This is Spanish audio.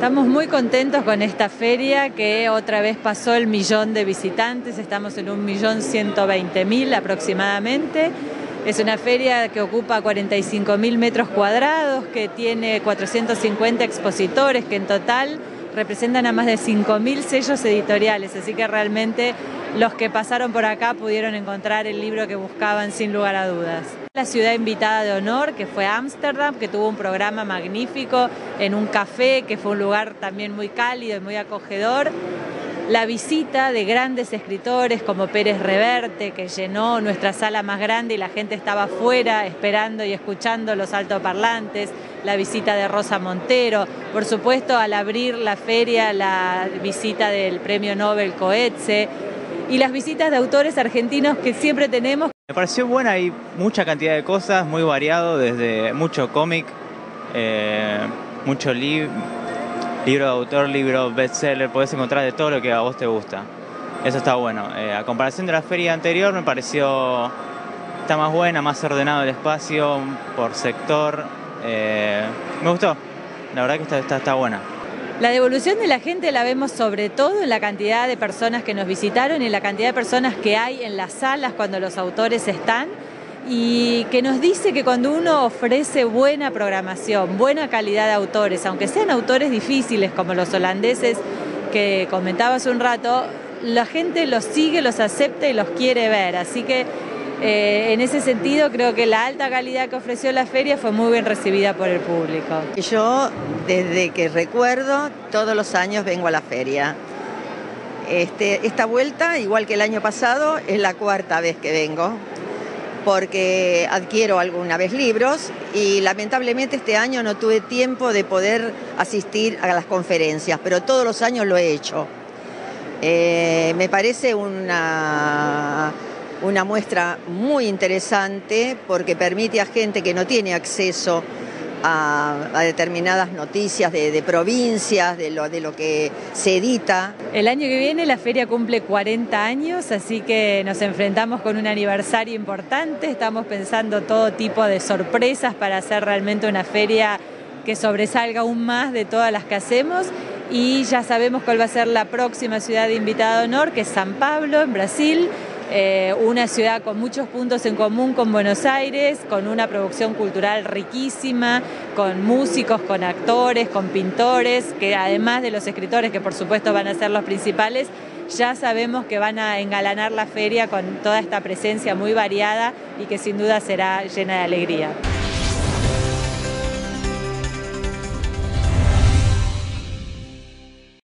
Estamos muy contentos con esta feria que otra vez pasó el millón de visitantes, estamos en un millón ciento veinte mil aproximadamente. Es una feria que ocupa 45 mil metros cuadrados, que tiene 450 expositores, que en total representan a más de 5 mil sellos editoriales, así que realmente los que pasaron por acá pudieron encontrar el libro que buscaban sin lugar a dudas. La ciudad invitada de honor, que fue Ámsterdam, que tuvo un programa magnífico en un café, que fue un lugar también muy cálido y muy acogedor. La visita de grandes escritores como Pérez Reverte, que llenó nuestra sala más grande y la gente estaba afuera esperando y escuchando los altoparlantes. La visita de Rosa Montero. Por supuesto, al abrir la feria, la visita del premio Nobel Coetze y las visitas de autores argentinos que siempre tenemos. Me pareció buena, hay mucha cantidad de cosas, muy variado, desde mucho cómic, eh, mucho libro de autor, libro bestseller, puedes encontrar de todo lo que a vos te gusta. Eso está bueno. Eh, a comparación de la feria anterior me pareció está más buena, más ordenado el espacio por sector. Eh, me gustó, la verdad que está, está, buena. La devolución de la gente la vemos sobre todo en la cantidad de personas que nos visitaron y la cantidad de personas que hay en las salas cuando los autores están y que nos dice que cuando uno ofrece buena programación, buena calidad de autores, aunque sean autores difíciles como los holandeses que comentaba hace un rato, la gente los sigue, los acepta y los quiere ver. Así que eh, en ese sentido, creo que la alta calidad que ofreció la feria fue muy bien recibida por el público. Yo, desde que recuerdo, todos los años vengo a la feria. Este, esta vuelta, igual que el año pasado, es la cuarta vez que vengo, porque adquiero alguna vez libros y lamentablemente este año no tuve tiempo de poder asistir a las conferencias, pero todos los años lo he hecho. Eh, me parece una una muestra muy interesante porque permite a gente que no tiene acceso a, determinadas noticias de, provincias, de lo, de lo que se edita. El año que viene la feria cumple 40 años, así que nos enfrentamos con un aniversario importante, estamos pensando todo tipo de sorpresas para hacer realmente una feria que sobresalga aún más de todas las que hacemos y ya sabemos cuál va a ser la próxima ciudad de invitada de honor, que es San Pablo, en Brasil. Eh, una ciudad con muchos puntos en común con Buenos Aires, con una producción cultural riquísima, con músicos, con actores, con pintores, que además de los escritores, que por supuesto van a ser los principales, ya sabemos que van a engalanar la feria con toda esta presencia muy variada y que sin duda será llena de alegría.